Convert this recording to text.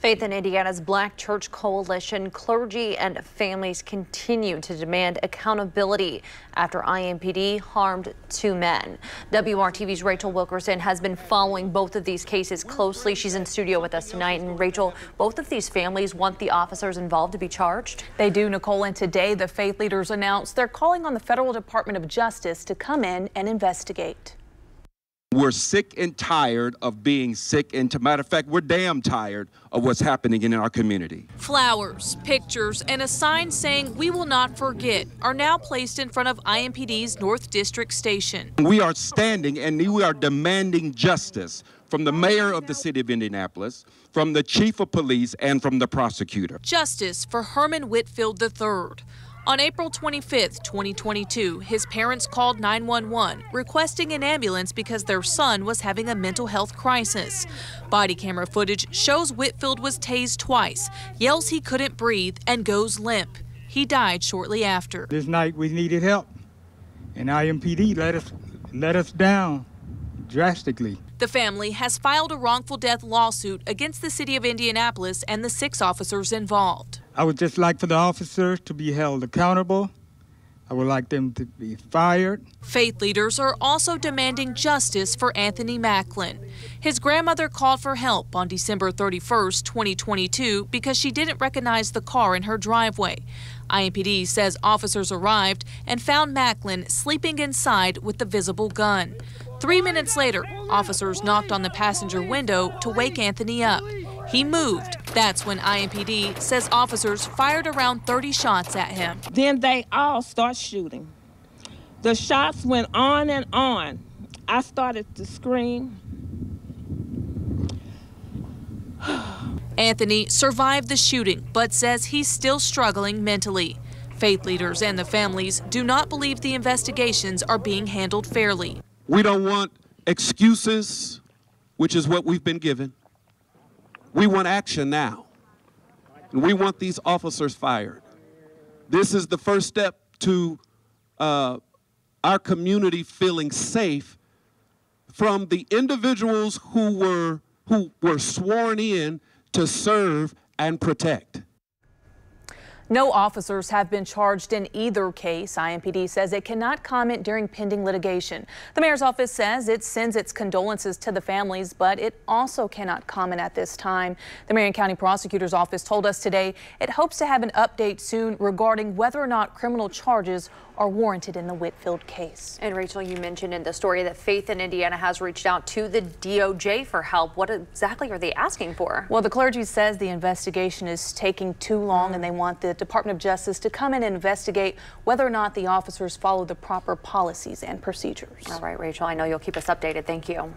Faith in Indiana's Black Church Coalition, clergy and families continue to demand accountability after IMPD harmed two men. WRTV's Rachel Wilkerson has been following both of these cases closely. She's in studio with us tonight. And Rachel, both of these families want the officers involved to be charged. They do, Nicole. And today the faith leaders announced they're calling on the Federal Department of Justice to come in and investigate. We're sick and tired of being sick and, to matter of fact, we're damn tired of what's happening in our community. Flowers, pictures, and a sign saying we will not forget are now placed in front of IMPD's North District Station. We are standing and we are demanding justice from the mayor of the city of Indianapolis, from the chief of police, and from the prosecutor. Justice for Herman Whitfield III. On April 25, 2022, his parents called 911 requesting an ambulance because their son was having a mental health crisis. Body camera footage shows Whitfield was tased twice, yells he couldn't breathe, and goes limp. He died shortly after. This night we needed help, and IMPD let us let us down drastically. The family has filed a wrongful death lawsuit against the city of Indianapolis and the six officers involved. I would just like for the officers to be held accountable. I would like them to be fired. Faith leaders are also demanding justice for Anthony Maclin. His grandmother called for help on December 31, 2022, because she didn't recognize the car in her driveway. IMPD says officers arrived and found Maclin sleeping inside with the visible gun. Three minutes later, officers knocked on the passenger window to wake Anthony up. He moved. That's when IMPD says officers fired around 30 shots at him. Then they all start shooting. The shots went on and on. I started to scream. Anthony survived the shooting, but says he's still struggling mentally. Faith leaders and the families do not believe the investigations are being handled fairly. We don't want excuses, which is what we've been given. We want action now. And we want these officers fired. This is the first step to uh, our community feeling safe from the individuals who were, who were sworn in to serve and protect. No officers have been charged in either case. IMPD says it cannot comment during pending litigation. The mayor's office says it sends its condolences to the families, but it also cannot comment at this time. The Marion County Prosecutor's Office told us today it hopes to have an update soon regarding whether or not criminal charges are warranted in the Whitfield case. And Rachel, you mentioned in the story that Faith in Indiana has reached out to the DOJ for help. What exactly are they asking for? Well, the clergy says the investigation is taking too long and they want the Department of Justice to come in and investigate whether or not the officers follow the proper policies and procedures. All right, Rachel, I know you'll keep us updated. Thank you.